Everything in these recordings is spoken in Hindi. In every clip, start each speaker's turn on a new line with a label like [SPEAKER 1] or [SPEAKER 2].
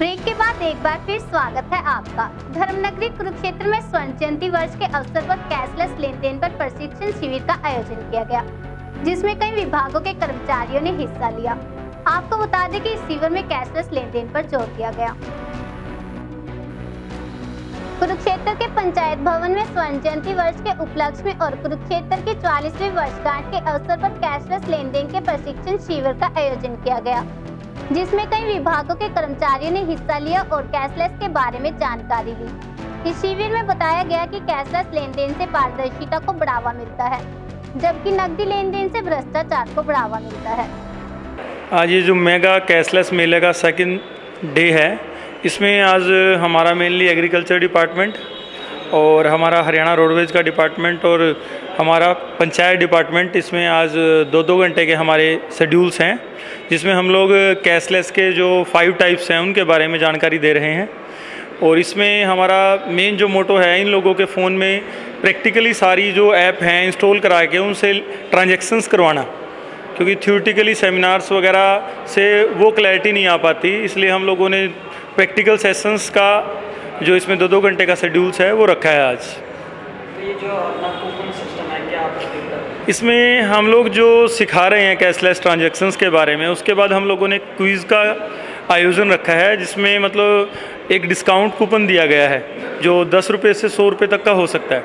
[SPEAKER 1] ब्रेक के बाद एक बार फिर स्वागत है आपका। धर्मनगरी कुरुक्षेत्र में स्वर्ण जयंती वर्ष के अवसर पर कैशलेस लेन देन पर प्रशिक्षण शिविर का आयोजन किया गया, जिसमें कई विभागों के कर्मचारियों ने हिस्सा लिया। आपको बता दें कि इस शिविर में कैशलेस लेन देन पर ज़ोर दिया गया। कुरुक्षेत्र के पंचायत भवन में स्वर्ण जयंती वर्ष के उपलक्ष्य में और कुरुक्षेत्र की 40वीं वर्षगांठ के अवसर पर कैशलेस लेन देन के प्रशिक्षण शिविर का आयोजन किया गया। जिसमें कई विभागों के कर्मचारियों ने हिस्सा लिया और कैशलेस के बारे में जानकारी ली। इस शिविर में बताया गया कि कैशलेस लेन देन से पारदर्शिता को बढ़ावा मिलता है, जबकि नकदी लेन देन से भ्रष्टाचार को बढ़ावा मिलता है।
[SPEAKER 2] आज ये जो मेगा कैशलेस मेले का सेकेंड डे है, इसमें आज हमारा मेनली एग्रीकल्चर डिपार्टमेंट और हमारा हरियाणा रोडवेज़ का डिपार्टमेंट और हमारा पंचायत डिपार्टमेंट इसमें आज दो दो घंटे के हमारे शेड्यूल्स हैं, जिसमें हम लोग कैशलेस के जो फाइव टाइप्स हैं, उनके बारे में जानकारी दे रहे हैं। और इसमें हमारा मेन जो मोटो है, इन लोगों के फ़ोन में प्रैक्टिकली सारी जो ऐप हैं इंस्टॉल करा के उनसे ट्रांजेक्शन्स करवाना। क्योंकि थ्योरेटिकली सेमिनार्स वगैरह से वो क्लैरिटी नहीं आ पाती, इसलिए हम लोगों ने प्रैक्टिकल सेशंस का जो इसमें दो दो घंटे का शेड्यूल्स है, वो रखा है आज।
[SPEAKER 3] तो ये जो
[SPEAKER 2] इसमें हम लोग जो सिखा रहे हैं कैशलेस ट्रांजैक्शंस के बारे में उसके बाद हम लोगों ने क्विज़ का आयोजन रखा है जिसमें मतलब एक डिस्काउंट कूपन दिया गया है जो दस रुपये से सौ रुपये तक का हो सकता है।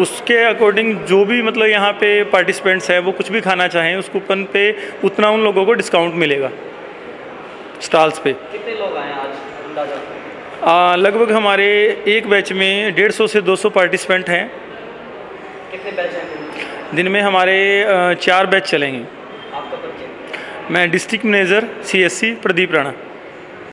[SPEAKER 2] उसके अकॉर्डिंग जो भी मतलब यहाँ पे पार्टिसिपेंट्स हैं वो कुछ भी खाना चाहें उस कूपन पे उतना उन लोगों को डिस्काउंट मिलेगा। स्टॉल्स पे।
[SPEAKER 3] कितने लोग आए आज
[SPEAKER 2] लगभग हमारे एक बैच में डेढ़ सौ से दो सौ पार्टिसिपेंट हैं।
[SPEAKER 3] कितने बैच हैं
[SPEAKER 2] दिन में? हमारे चार बैच चलेंगे।
[SPEAKER 3] आपका
[SPEAKER 2] मैं district manager CSC Pradeep Rana.